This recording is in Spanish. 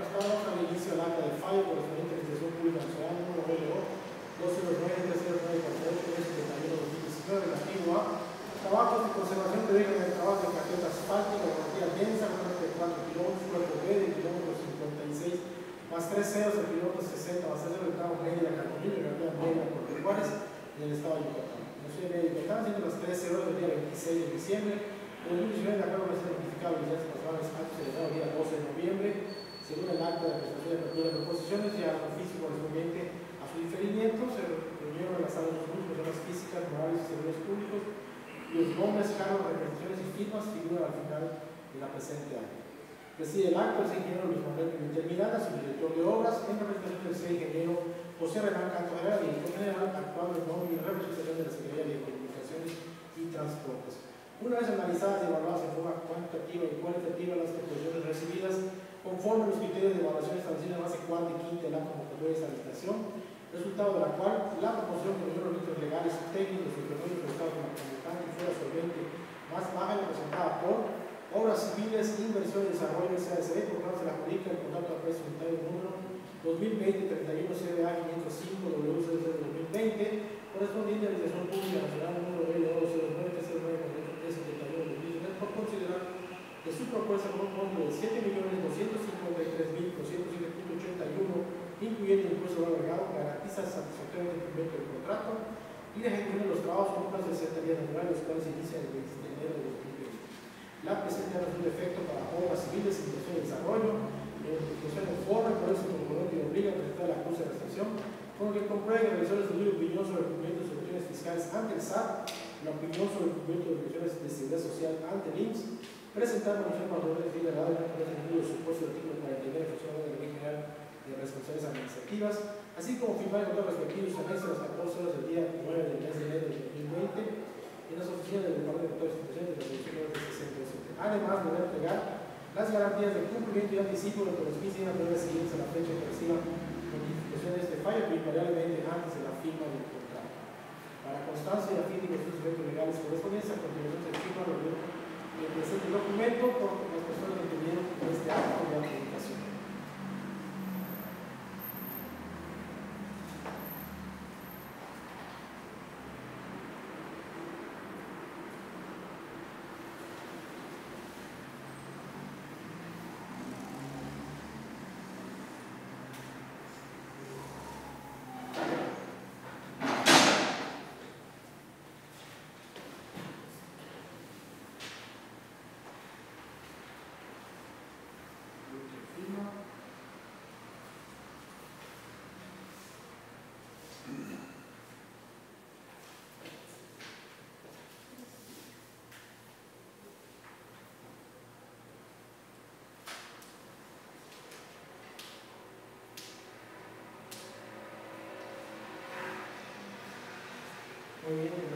buenas tardes. Vamos a dar inicio al acta de fallo correspondiente a la Administración Pública Nacional número BLO 209-309-48-71-2019 relativo a trabajos de conservación de década de trabajo de asfáltica, densa, de 4 kilómetros, cuerpo B de kilómetro 56, más 3 ceros del kilómetro 60, más 3 del medio de la garantía media por Juárez en el estado de de Yucatán, siendo las 3 ceros del día 26 de diciembre de 2019 de acuerdo con el notificado de licencias personales acto celebrado el día 12 de noviembre, según el acta de prestación de apertura de proposiciones y al oficio correspondiente a su diferimiento, se reunieron en la sala de los grupos, personas físicas, morales y servidores públicos, y los nombres, cargos, representaciones y firmas figuran al final de la presente año. Preside el acto el ingeniero Luis Manuel Pimentel Miranda, subdirector de obras, en representación del señor ingeniero José Renán Canto Herrera, director general, actuando en nombre y representación de la Secretaría de Comunicaciones y Transportes. Una vez analizadas y evaluadas en forma cuantitativa y cualitativa las proposiciones recibidas, conforme a los criterios de evaluación establecidos en la base cuarta y quinta de la convocatoria de licitación, resultado de la cual la proposición que los límites legales, técnicos y económicos del Estado como convocante fuera solvente más baja y representada por obras civiles, inversión y desarrollo SASB, por de la jurídica del contrato de precio unitario número 2020-31 CBA 505 WCS 2020, correspondiente a la Dirección Pública Nacional número L209 por considerar que su propuesta con un monto de 7.253.207.81, el impuesto agregado, garantiza satisfactoriamente el cumplimiento del contrato y de ejecución de los trabajos con plazo de 60 días naturales, los cuales se inician el 20 de enero de 2020. La presente es un efecto para obras civiles, inversión y desarrollo, en ejecución de forma, por eso como Colombia obliga a presentar la acusa de restricción, con que compruebe que realizó el estudio de opinión sobre el cumplimiento de soluciones fiscales ante el SAT la opinión sobre el cumplimiento de obligaciones de seguridad social ante el IMSS, presentar la moción para poder decir la en el sentido de supuesto artículo 49 de la función de la Ley General de Responsabilidades Administrativas, así como firmar el contrato respectivos anexos a las 14 horas del día 9 del mes de enero de 2020 en las oficinas del Departamento de Control de la Dirección de 67. Además, deberá entregar las garantías de cumplimiento y anticipo de los 15 días deben seguirse a la fecha que reciba notificaciones de fallo primariamente antes de la firma del contrato. Para constancia y a fin de sus efectos legales correspondientes a continuación se firma el presente documento por Amen.